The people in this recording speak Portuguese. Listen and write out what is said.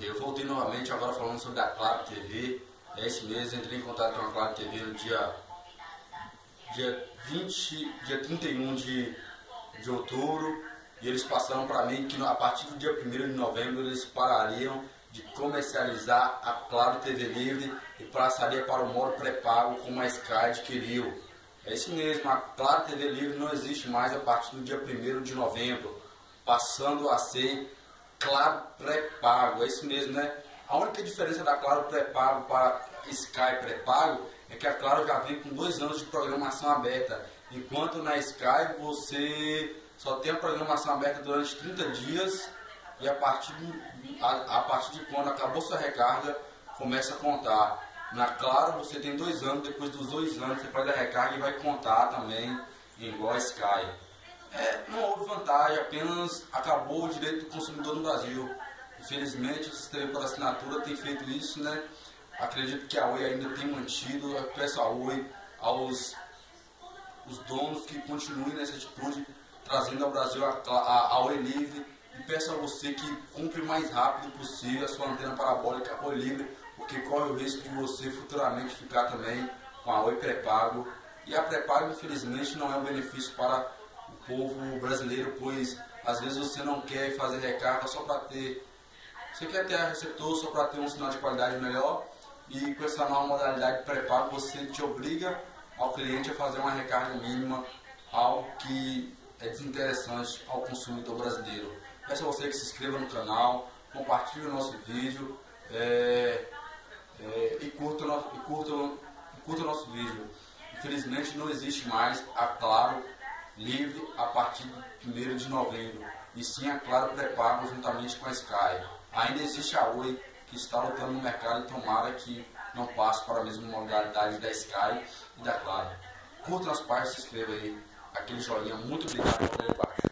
Eu voltei novamente agora falando sobre a Claro TV. É esse mês, entrei em contato com a Claro TV no dia, dia 20, dia 31 de, de outubro. E eles passaram para mim que a partir do dia 1 de novembro eles parariam de comercializar a Claro TV Livre e passaria para o modo pré-pago como a Sky adquiriu. É isso mesmo, a Claro TV Livre não existe mais a partir do dia 1 de novembro, passando a ser Claro pré-pago. É isso mesmo, né? A única diferença da Claro pré-pago para Sky pré-pago é que a Claro já vem com dois anos de programação aberta, enquanto na Sky você só tem a programação aberta durante 30 dias e a partir, de, a, a partir de quando acabou sua recarga, começa a contar. Na Claro você tem dois anos, depois dos dois anos você faz a recarga e vai contar também igual a Sky. É, não houve vantagem, apenas acabou o direito do consumidor no Brasil. Infelizmente o sistema por assinatura tem feito isso, né? Acredito que a Oi ainda tem mantido, eu peço a Oi aos os donos que continuem nessa atitude, trazendo ao Brasil a, a, a Oi Livre e peço a você que cumpre o mais rápido possível a sua antena parabólica Oi Livre, porque corre o risco de você futuramente ficar também com a Oi pré-pago. E a pré-pago, infelizmente, não é um benefício para povo brasileiro, pois às vezes você não quer fazer recarga só para ter. Você quer ter a receptor só para ter um sinal de qualidade melhor e com essa nova modalidade pré-pago você te obriga ao cliente a fazer uma recarga mínima, algo que é desinteressante ao consumidor brasileiro. Peço a você que se inscreva no canal, compartilhe o nosso vídeo é, é, e, curta, e, curta, curta o nosso vídeo. Infelizmente não existe mais a Claro livre a partir de 1 de novembro, e sim a Claro pré-pago juntamente com a Sky. Ainda existe a Oi que está lutando no mercado e tomara que não passe para a mesma modalidade da Sky e da Claro. Curta as páginas, se inscreva aí, aquele joinha, muito obrigado por aí embaixo.